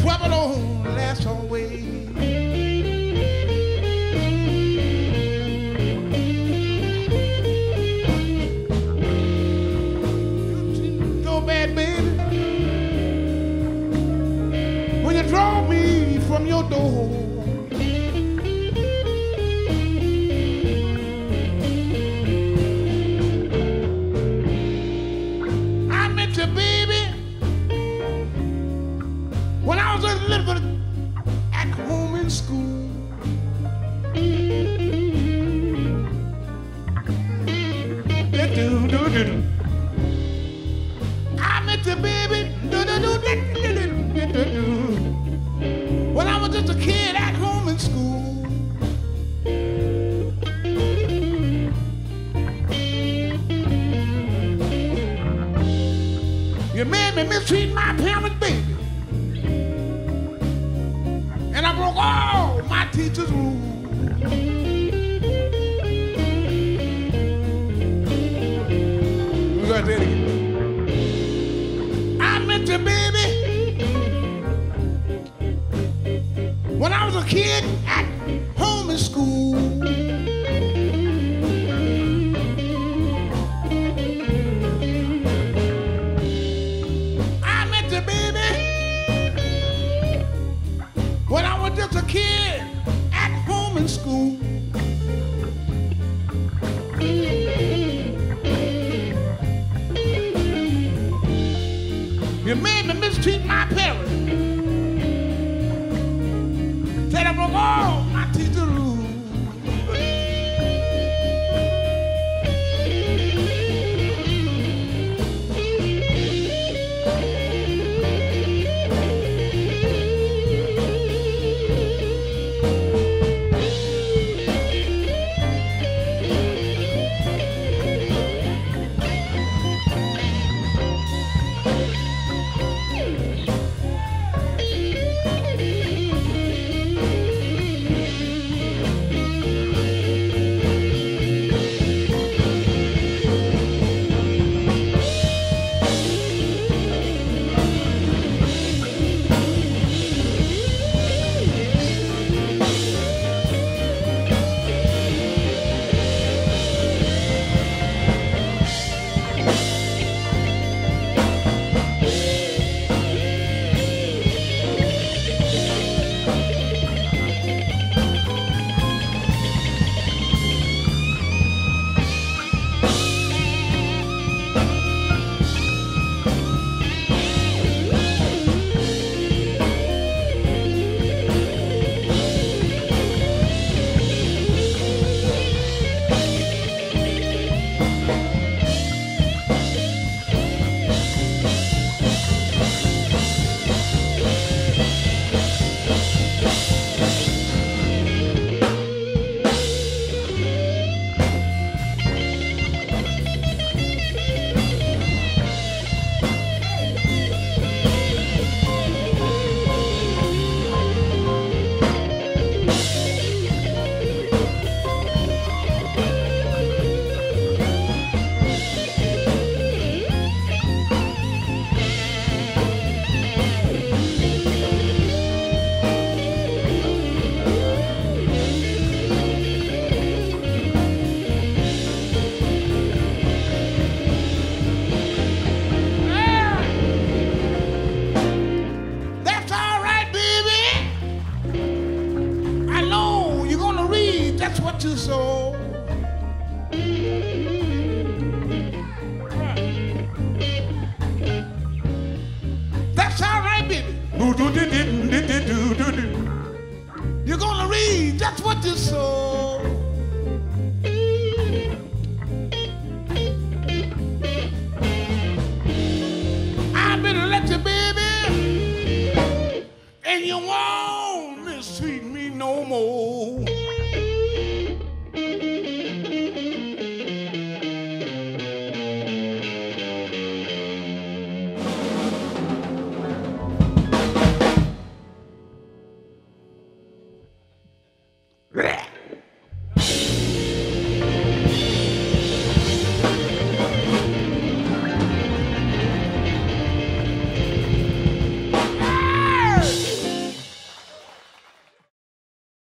trouble don't last always. Bad, baby. When you draw me from your door. At home in school. I met you, baby, when I was just a kid at home in school. You made me mistreat my parents, baby. And I broke all my teacher's rules. I met you, baby. When I was a kid That's you. That's all right, baby. You're gonna read. That's what you saw. I better let you, baby. And you won't mistreat me no more.